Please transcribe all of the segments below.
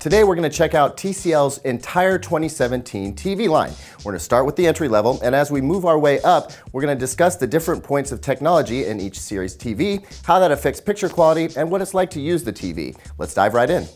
Today we're going to check out TCL's entire 2017 TV line. We're going to start with the entry level, and as we move our way up, we're going to discuss the different points of technology in each series TV, how that affects picture quality, and what it's like to use the TV. Let's dive right in.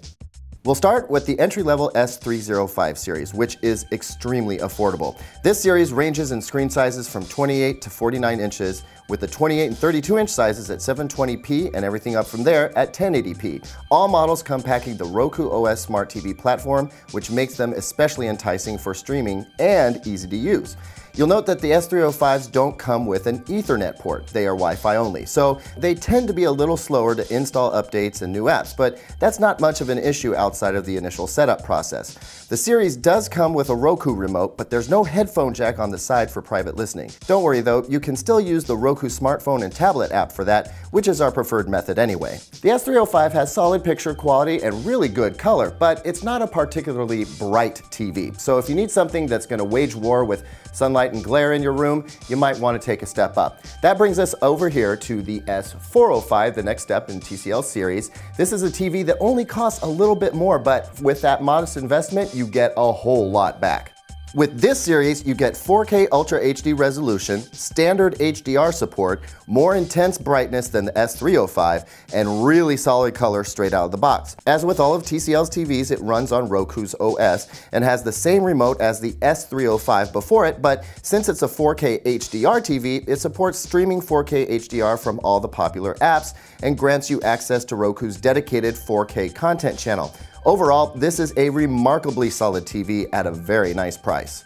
We'll start with the entry-level S305 series, which is extremely affordable. This series ranges in screen sizes from 28 to 49 inches, with the 28 and 32 inch sizes at 720p and everything up from there at 1080p. All models come packing the Roku OS Smart TV platform, which makes them especially enticing for streaming and easy to use. You'll note that the S305s don't come with an Ethernet port. They are Wi-Fi only, so they tend to be a little slower to install updates and new apps, but that's not much of an issue outside of the initial setup process. The series does come with a Roku remote, but there's no headphone jack on the side for private listening. Don't worry though, you can still use the Roku smartphone and tablet app for that, which is our preferred method anyway. The S305 has solid picture quality and really good color, but it's not a particularly bright TV. So if you need something that's going to wage war with sunlight and glare in your room, you might want to take a step up. That brings us over here to the S405, the next step in TCL series. This is a TV that only costs a little bit more, but with that modest investment, you get a whole lot back. With this series, you get 4K Ultra HD resolution, standard HDR support, more intense brightness than the S305, and really solid color straight out of the box. As with all of TCL's TVs, it runs on Roku's OS and has the same remote as the S305 before it, but since it's a 4K HDR TV, it supports streaming 4K HDR from all the popular apps and grants you access to Roku's dedicated 4K content channel. Overall, this is a remarkably solid TV at a very nice price.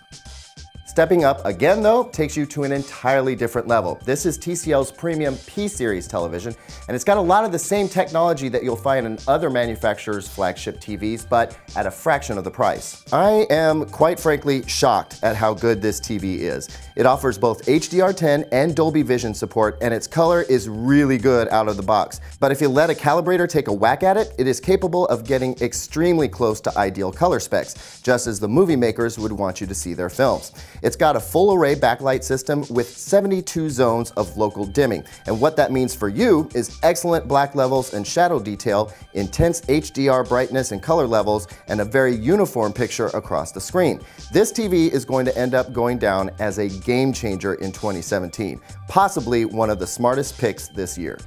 Stepping up again though takes you to an entirely different level. This is TCL's premium P-Series television and it's got a lot of the same technology that you'll find in other manufacturers' flagship TVs but at a fraction of the price. I am quite frankly shocked at how good this TV is. It offers both HDR10 and Dolby Vision support and its color is really good out of the box. But if you let a calibrator take a whack at it, it is capable of getting extremely close to ideal color specs, just as the movie makers would want you to see their films. It's got a full array backlight system with 72 zones of local dimming. And what that means for you is excellent black levels and shadow detail, intense HDR brightness and color levels, and a very uniform picture across the screen. This TV is going to end up going down as a game changer in 2017, possibly one of the smartest picks this year.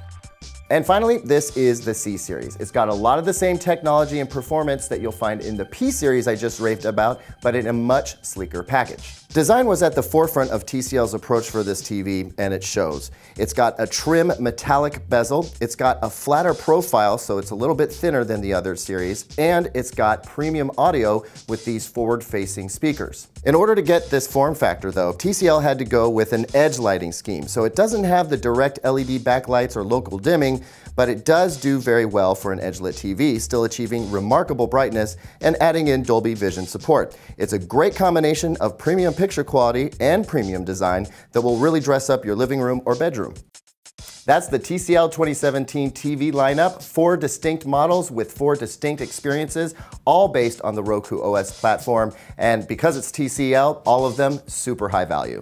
And finally, this is the C series. It's got a lot of the same technology and performance that you'll find in the P series I just raved about, but in a much sleeker package. Design was at the forefront of TCL's approach for this TV, and it shows. It's got a trim metallic bezel, it's got a flatter profile, so it's a little bit thinner than the other series, and it's got premium audio with these forward-facing speakers. In order to get this form factor though, TCL had to go with an edge lighting scheme, so it doesn't have the direct LED backlights or local dimming, but it does do very well for an edge-lit TV, still achieving remarkable brightness and adding in Dolby Vision support. It's a great combination of premium picture quality and premium design that will really dress up your living room or bedroom. That's the TCL 2017 TV lineup, four distinct models with four distinct experiences, all based on the Roku OS platform. And because it's TCL, all of them super high value.